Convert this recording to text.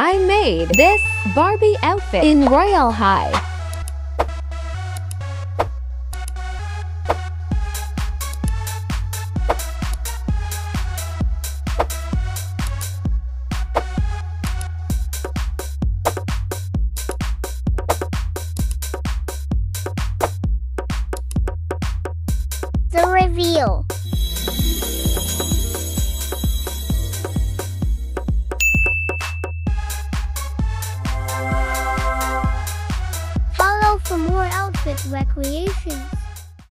I made this Barbie outfit in Royal High. The reveal. For more outfit recreations.